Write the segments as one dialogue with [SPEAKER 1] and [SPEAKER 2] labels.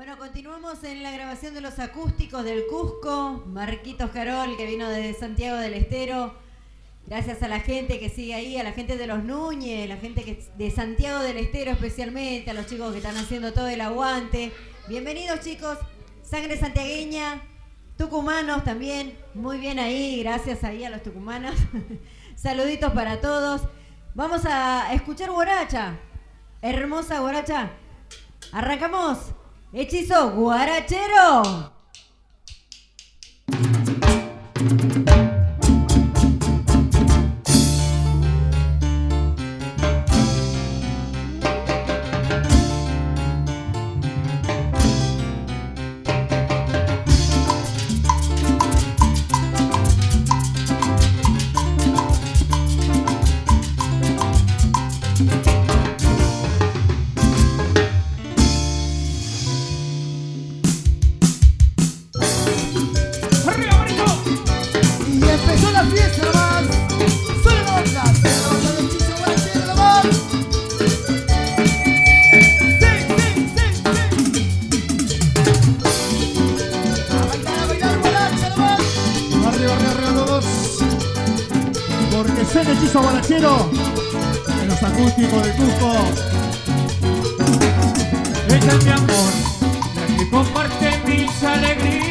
[SPEAKER 1] Bueno, continuamos en la grabación de los acústicos del Cusco. Marquitos Carol, que vino desde Santiago del Estero. Gracias a la gente que sigue ahí, a la gente de los Núñez, la gente que, de Santiago del Estero especialmente, a los chicos que están haciendo todo el aguante. Bienvenidos chicos, sangre santiagueña, tucumanos también, muy bien ahí, gracias ahí a los tucumanos. Saluditos para todos. Vamos a escuchar Guaracha, hermosa Guaracha. Arrancamos. Hechizo guarachero.
[SPEAKER 2] ser hechizo
[SPEAKER 3] balachero en los acústicos de Cusco.
[SPEAKER 4] Este es mi amor, la que comparte mis alegrías.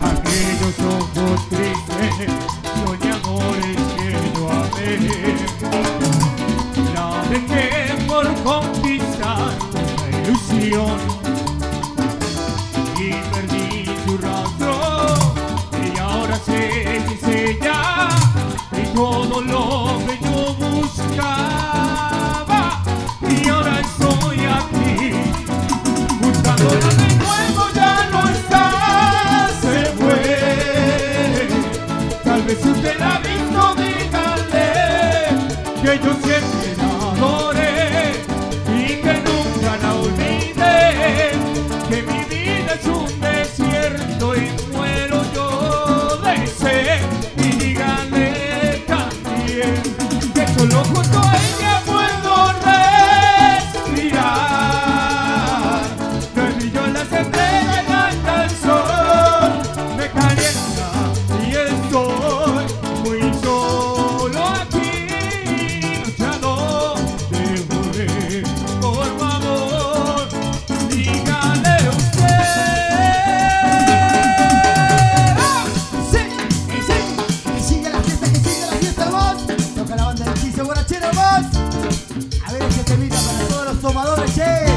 [SPEAKER 4] aquellos ojos tristes, son de amores que yo
[SPEAKER 2] amé. La dejé por conquistar la ilusión y perdí su rastro. Y ahora sé que es ella y todo lo que yo buscaba. A
[SPEAKER 4] ver ese temita para todos los tomadores, che.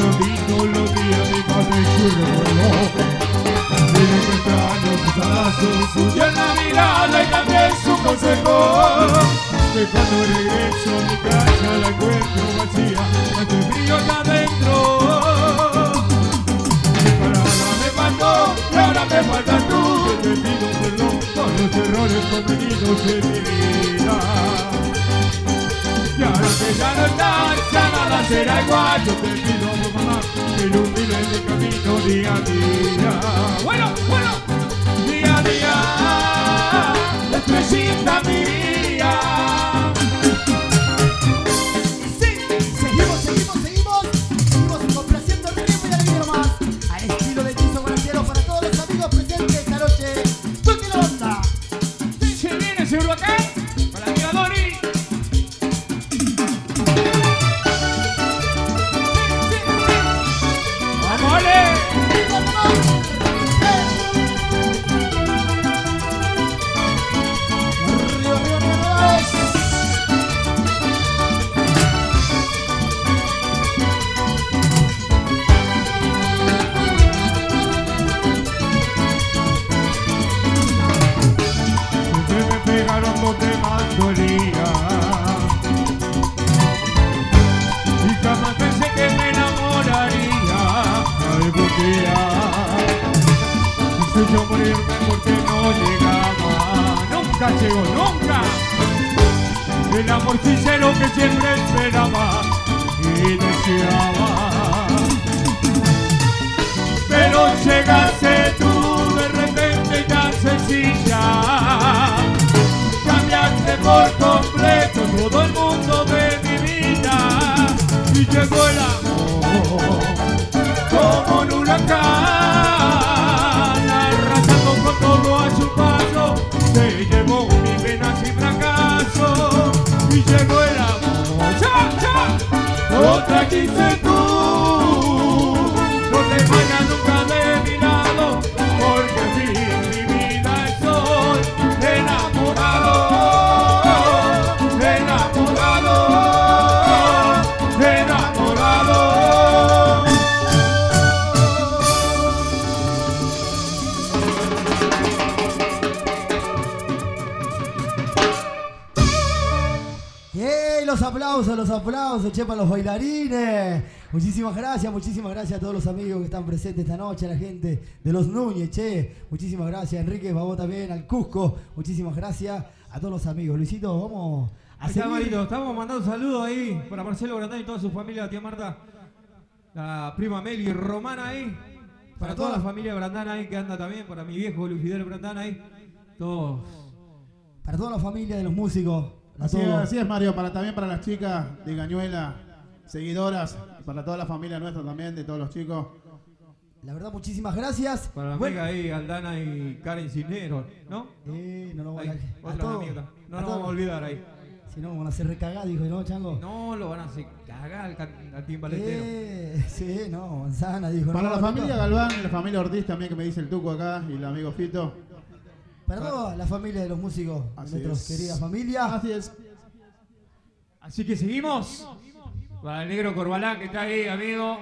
[SPEAKER 2] Que
[SPEAKER 4] todito los días mi padre. Dile que extraño sus abrazos, su tierna mirada y también su consejo. Que cuando regreso a mi casa la encuentro vacía, ante frío acá adentro. Separada me faltó y ahora me faltas tú. Que te pido perdón por los errores cometidos en mi vida. Que ya no estás, ya nada será igual. Yo te pido tu mamá que ilumine mi camino día a día. Bueno, bueno, día a día, estrellita mía. Nunca El amor sincero que siempre esperaba y deseaba pero llegaste tú de repente tan sencilla. Cambiaste por completo todo el mundo de mi vida. Y llegó el amor como un huracán, arrasando con todo a su. Se llevó mi penas y fracaso. Y llegó el amor. ¡Cha, cha! Otra quise
[SPEAKER 2] ¡Ey! Los aplausos, los aplausos, che, para los bailarines. Muchísimas gracias, muchísimas gracias a todos los amigos que están presentes esta noche, a la gente de los Núñez, che. Muchísimas gracias, Enrique, vamos también al Cusco. Muchísimas gracias a todos los amigos. Luisito, vamos a seguir.
[SPEAKER 5] Marito. Estamos mandando saludos ahí para Marcelo Grandán y toda su familia, la tía Marta, la prima Meli Romana ahí. Para toda la familia Brandán ahí que anda también, para mi viejo Luis Fidel Brandán ahí. Todos.
[SPEAKER 2] Para toda la familia de los músicos.
[SPEAKER 3] Así es, así es, Mario, para también para las chicas de Gañuela, seguidoras, para toda la familia nuestra también, de todos los chicos.
[SPEAKER 2] La verdad, muchísimas gracias.
[SPEAKER 5] Para la
[SPEAKER 2] bueno.
[SPEAKER 5] amiga ahí, Aldana y Karen Cisneros, ¿no?
[SPEAKER 2] Eh, no lo
[SPEAKER 5] voy
[SPEAKER 2] a,
[SPEAKER 5] ahí, no
[SPEAKER 2] a lo
[SPEAKER 5] vamos a olvidar ahí.
[SPEAKER 2] Si no, van a hacer recagar, dijo, ¿no, Chango?
[SPEAKER 5] No, lo van a hacer cagar al timbaletero.
[SPEAKER 2] Eh, sí, no, manzana, dijo.
[SPEAKER 3] Para la familia Galván y la familia Ortiz también, que me dice el tuco acá, y el amigo Fito.
[SPEAKER 2] Para toda la familia de los músicos,
[SPEAKER 3] Así
[SPEAKER 2] nuestros
[SPEAKER 3] es.
[SPEAKER 2] querida familia.
[SPEAKER 3] Así es.
[SPEAKER 5] Así que seguimos. Para el negro Corbalán que está ahí, amigo.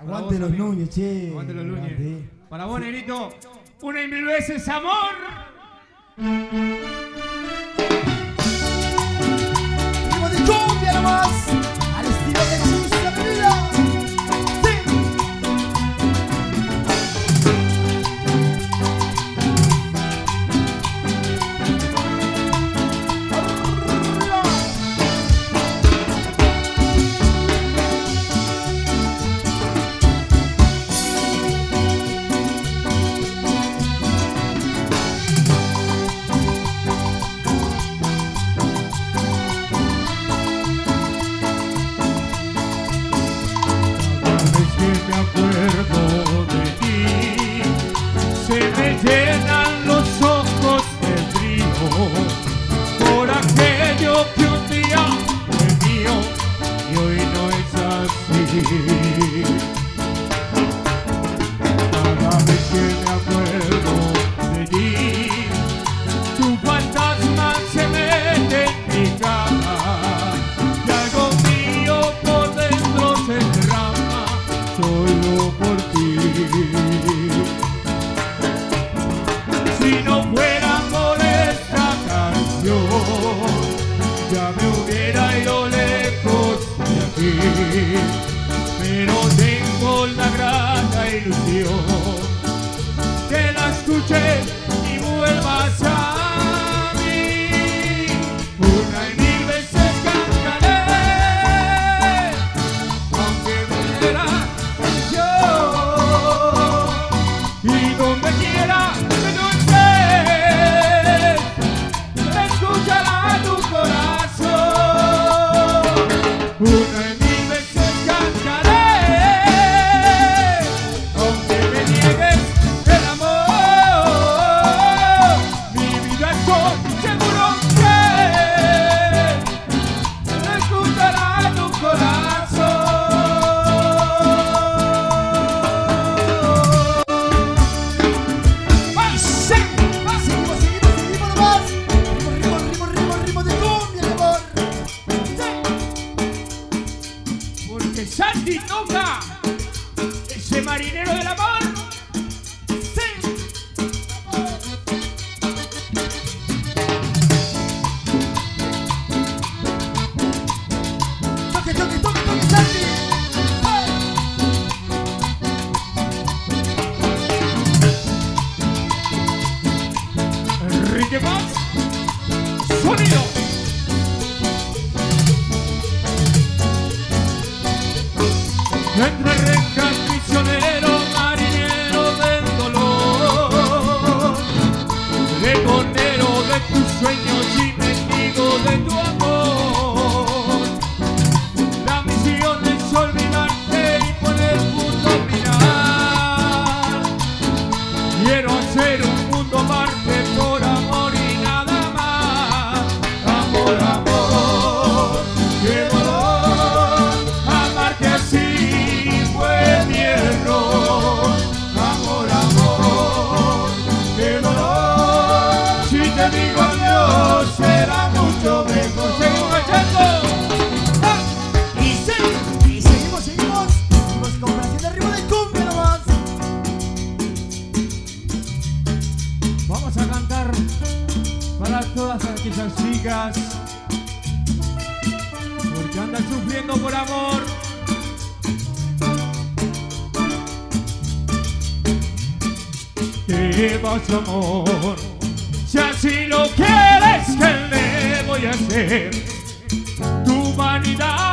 [SPEAKER 2] Aguante los
[SPEAKER 5] amigo.
[SPEAKER 2] Núñez, che.
[SPEAKER 5] Aguante los Núñez. Para vos, negrito, una y mil veces amor.
[SPEAKER 2] Hemos de cumbia nomás.
[SPEAKER 4] ilusión. Que la escuches y vuelvas a que más sonido. Entre
[SPEAKER 5] realidad.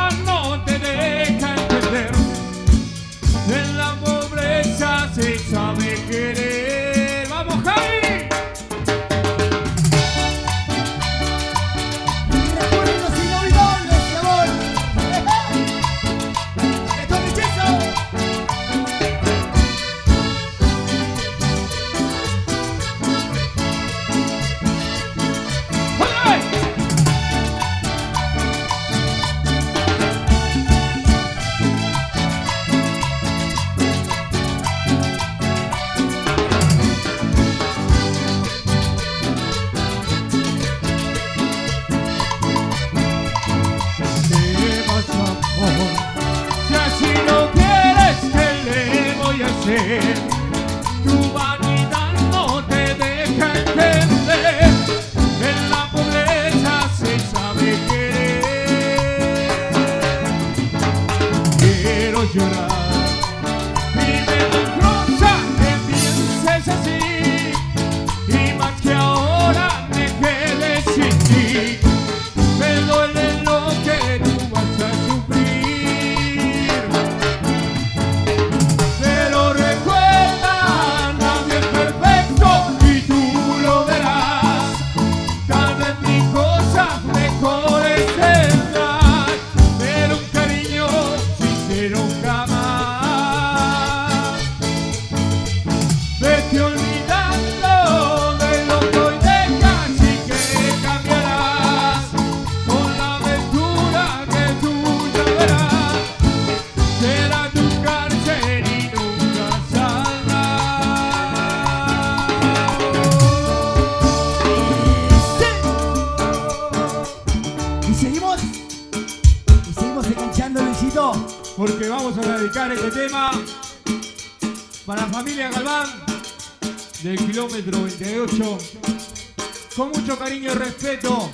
[SPEAKER 5] Respeto.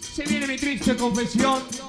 [SPEAKER 5] Se viene mi triste confesión.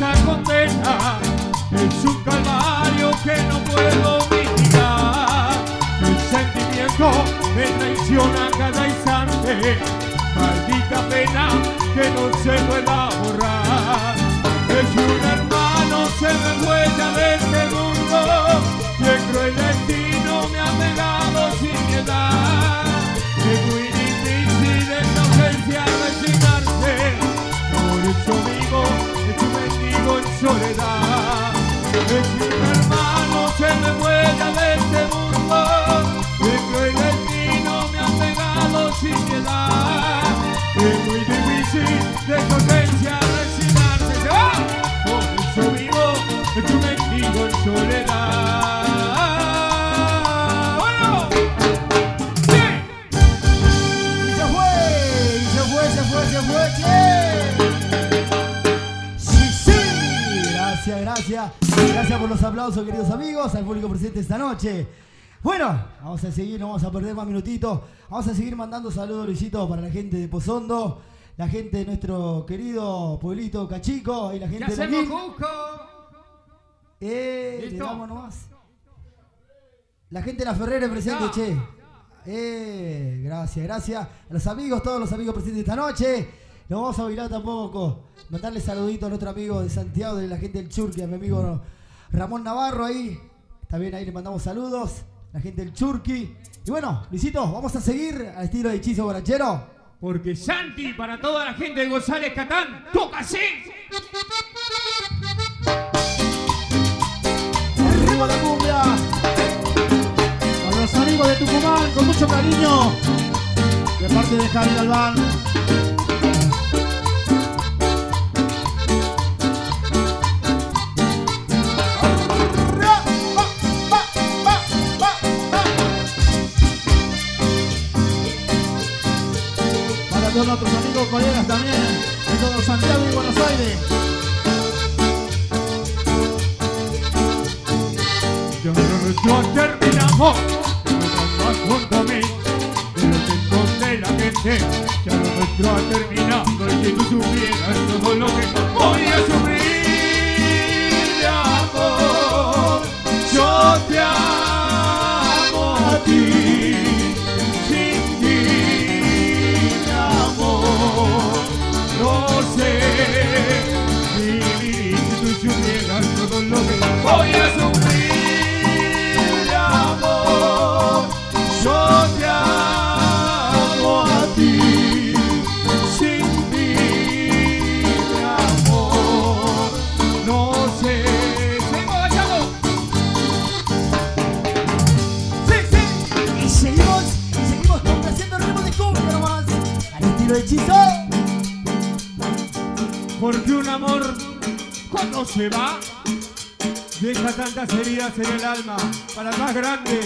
[SPEAKER 4] Esta condena, es un calvario que no puedo mitigar. El sentimiento me traiciona cada instante, maldita pena que no se pueda borrar. Es un mendigo en soledad. ¡Bueno! ¡Sí!
[SPEAKER 2] Y se fue, y se fue, se fue, se fue, che. Sí, sí. Gracias, gracias. Gracias por los aplausos, queridos amigos, al público presente esta noche. Bueno, vamos a seguir, no vamos a perder más minutitos. Vamos a seguir mandando saludos, Luisito, para la gente de Pozondo, la gente de nuestro querido pueblito Cachico y la
[SPEAKER 5] ¿Qué
[SPEAKER 2] gente de
[SPEAKER 5] hacemos. Cusco?
[SPEAKER 2] Eh, le
[SPEAKER 5] ¿Listo?
[SPEAKER 2] damos nomás. La gente de la Ferrera presente,
[SPEAKER 5] Ya.
[SPEAKER 2] che. Eh, gracias, gracias. A los amigos, todos los amigos presentes esta noche. No vamos a bailar tampoco. Mandarle saluditos a nuestro amigo de Santiago, de la gente del Churqui, a mi amigo Ramón Navarro ahí. También ahí le mandamos saludos. La gente del Churqui. Y bueno, Luisito, vamos a seguir al estilo de hechizo borrachero.
[SPEAKER 5] Porque Santi, para toda la gente de González Catán, toca así.
[SPEAKER 3] Arriba la cumbia. Los amigos de Tucumán, con mucho cariño. De parte de Javi Galván. Para todos nuestros amigos, colegas también. De todo Santiago y Buenos Aires.
[SPEAKER 4] Nuestro terminamos, no más junto a mí, de lo que esconde la gente, ya lo nuestro ha terminado, y si tú supieras todo lo que voy a sufrir de amor, yo te amo a ti, sin ti sé vivir. Si tú supieras todo lo que voy a sufrir, Yo te amo a ti, sin ti, mi amor. No sé. Seguimos agachando. Sí, sí.
[SPEAKER 2] Y seguimos, y seguimos complaciendo el ritmo de cumbia nomás. Al estilo hechizo.
[SPEAKER 4] Porque un amor cuando se va deja tantas heridas en el alma para el más grande.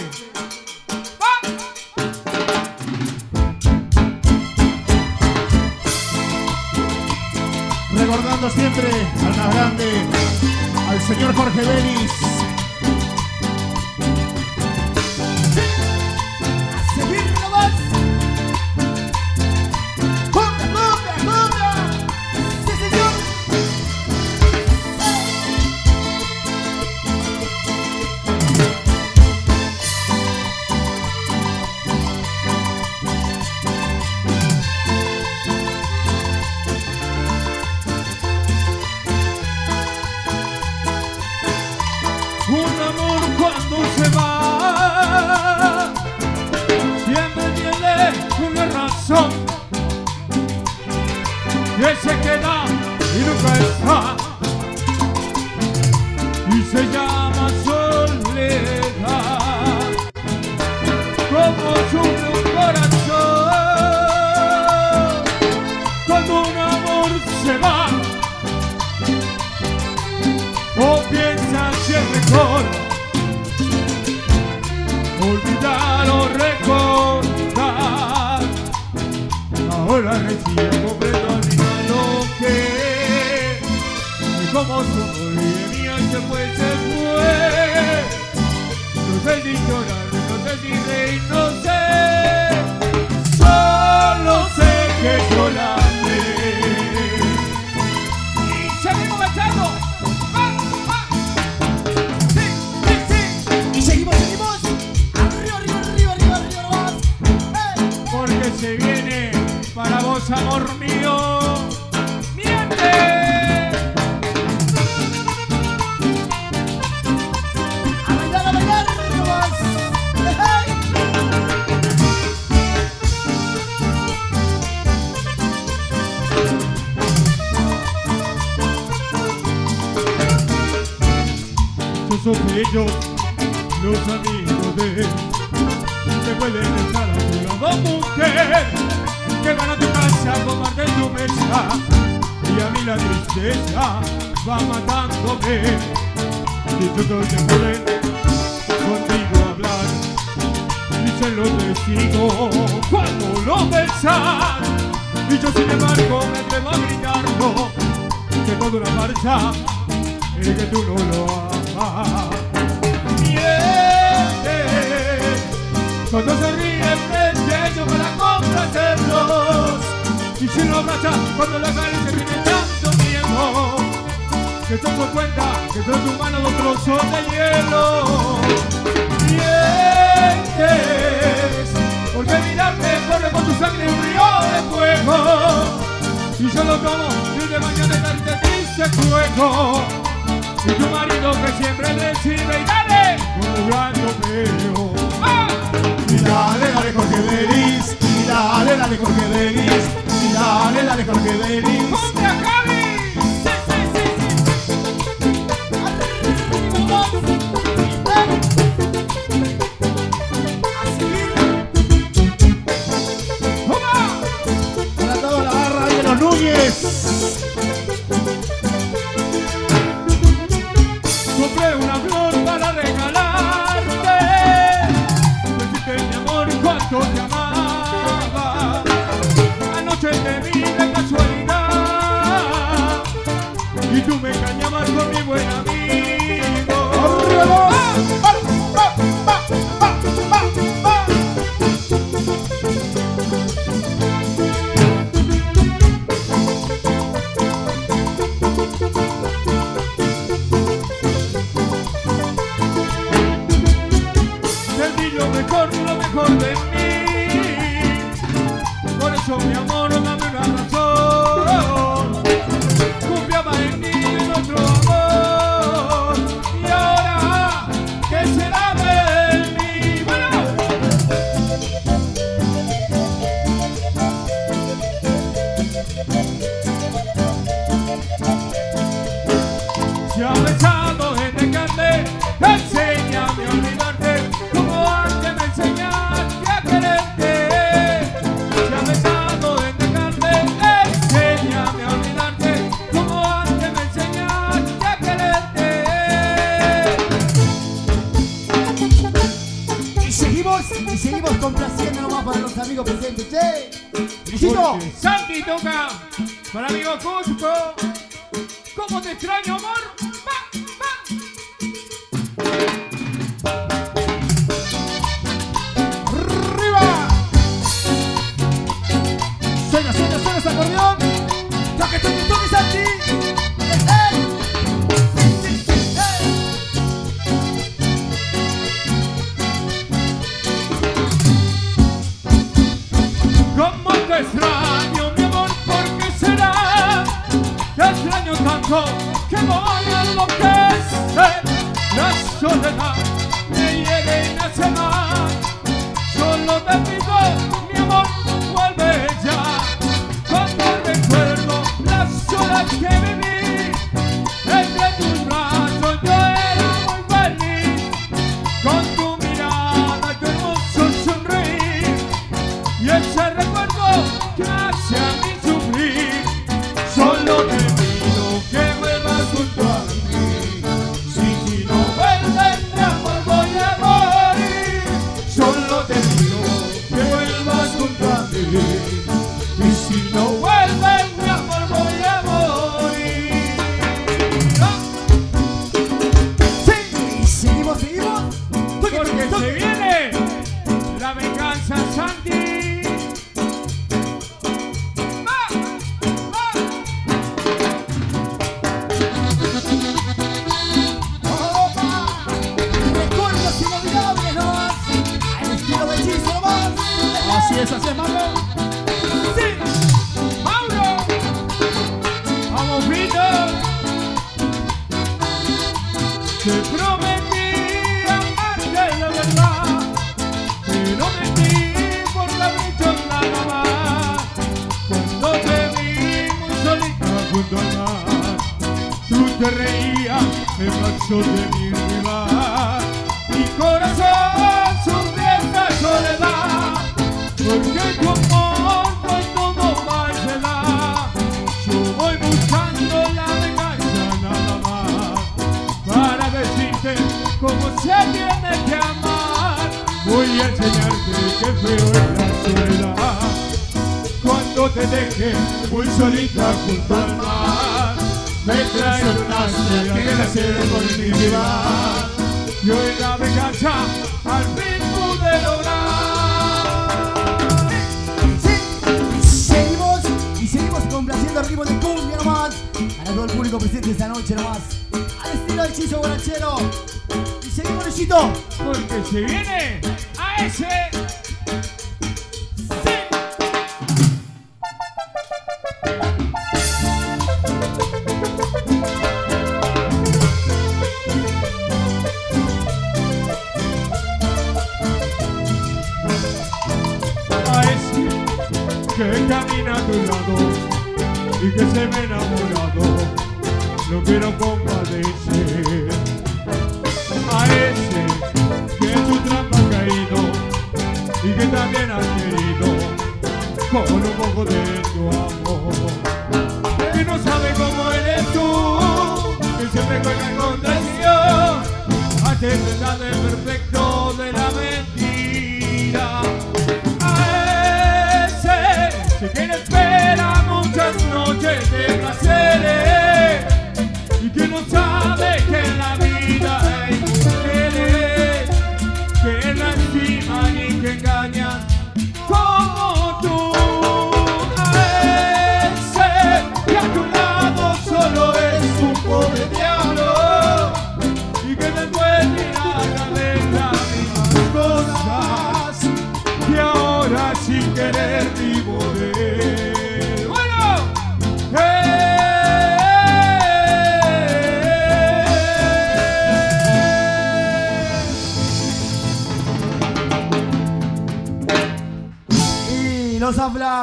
[SPEAKER 3] Recordando siempre al más grande, al señor Jorge Vélez.
[SPEAKER 4] Como su mía fue, se fue. No sé si llorar, no sé si reír, no sé. Solo sé que amé. Y seguimos marchando. ¡Va, va! ¡Sí, sí, sí!
[SPEAKER 2] Y seguimos, seguimos. Arriba, arriba, arriba, arriba, arriba. ¡Eh!
[SPEAKER 4] Porque se viene para vos, amor mío. Sospecho los amigos de él pueden estar a tu lado, mujer, que van a tu casa a compartir tu mesa y a mí la tristeza va matándome. Y todos que pueden contigo hablar, dicen los testigos cuando lo besan y yo sin embargo me atrevo a gritarlo que toda una marcha es que tú no lo amas. Cuando se ríe frente a ellos para complacerlos. Y si lo abraza cuando la caricia tiene tanto miedo que tomo cuenta que todo tu mano dos trozos de hielo. Mientes porque mirarte corre por tu sangre un río de fuego. Y yo lo tomo y de mañana tarde triste fuego. Y tu marido que siempre decide y dale como gato feo. ¡Ah!
[SPEAKER 3] Dale, dale Jorge. Y dale, dale Jorge. Y dale, dale Jorge Vélez.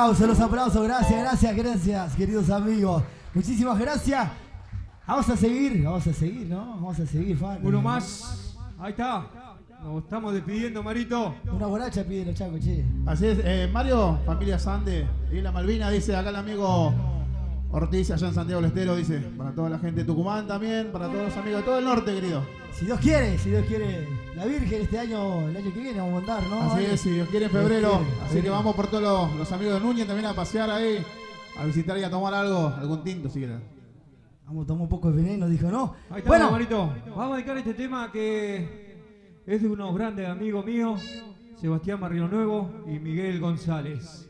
[SPEAKER 4] Aplausos, los aplausos. Gracias, gracias, gracias, queridos amigos. Muchísimas gracias.
[SPEAKER 2] Vamos a seguir, vamos a seguir, ¿no? Vamos a seguir, falta.
[SPEAKER 4] Uno más. Ahí está. Nos estamos despidiendo, Marito.
[SPEAKER 2] Una borracha pide los chacos, che.
[SPEAKER 3] Así es, eh, Mario, familia Sande, Isla Malvina, dice acá el amigo Ortiz, allá en Santiago del Estero, dice, para toda la gente de Tucumán también, para todos los amigos de todo el norte, querido.
[SPEAKER 2] Si Dios quiere, si Dios quiere, la Virgen este año, el año que viene vamos a andar, ¿no?
[SPEAKER 3] Así es, si Dios quiere en
[SPEAKER 2] Dios
[SPEAKER 3] febrero.
[SPEAKER 2] quiere,
[SPEAKER 3] Así que vamos por todos los, los amigos de Núñez también a pasear ahí, a visitar y a tomar algo, algún tinto si quieren.
[SPEAKER 2] Vamos a tomar un poco de veneno, dijo, ¿no?
[SPEAKER 4] Ahí está,
[SPEAKER 2] bueno,
[SPEAKER 4] Marito. Vamos a dedicar este tema que es de unos grandes amigos míos, Sebastián Barrio Nuevo y Miguel González.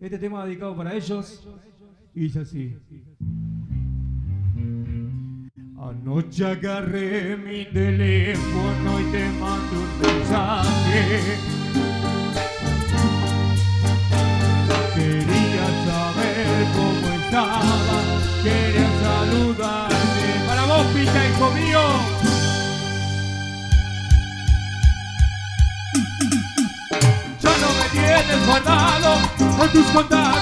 [SPEAKER 4] Este tema dedicado para ellos y dice así. Anoche agarré mi teléfono y te mando un mensaje. Quería saber cómo estaba, quería saludarte. Para vos, picha, hijo mío. Ya no me tienes guardado en tus contactos.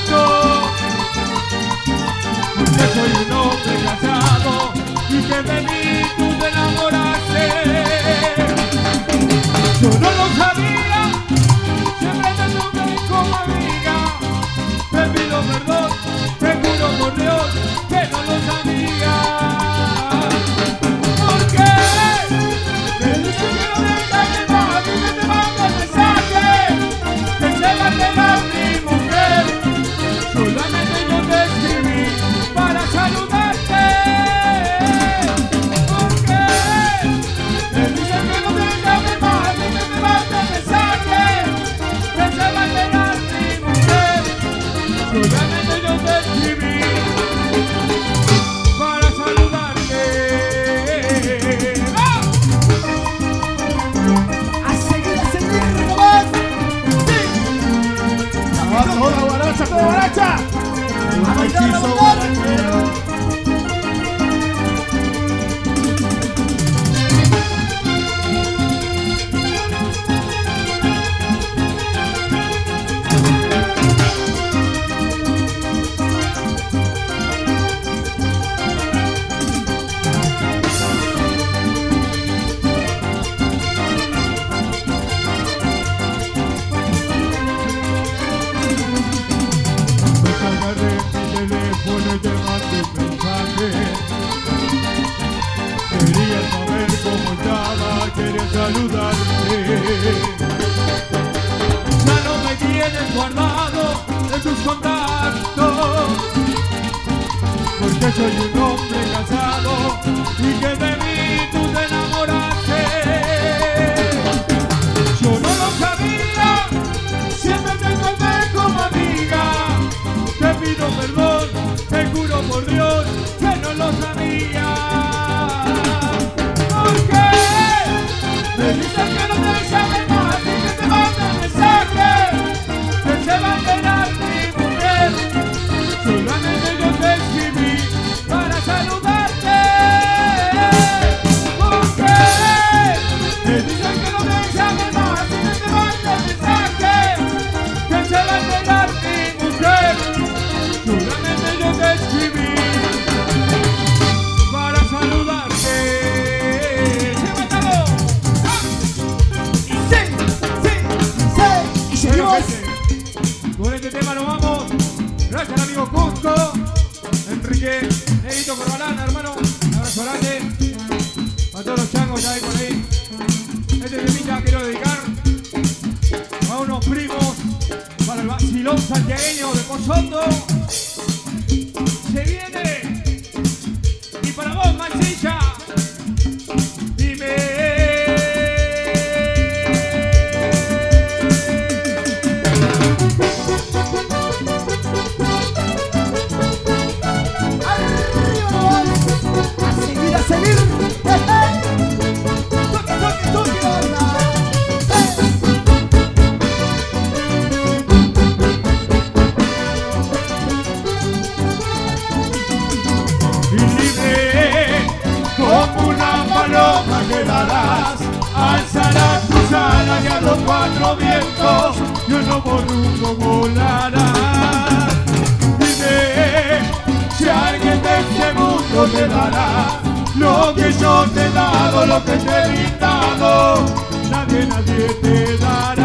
[SPEAKER 4] Mundo te dará lo que yo te he dado, lo que te he brindado. Nadie, nadie te dará.